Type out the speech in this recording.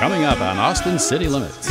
Coming up on Austin City Limits.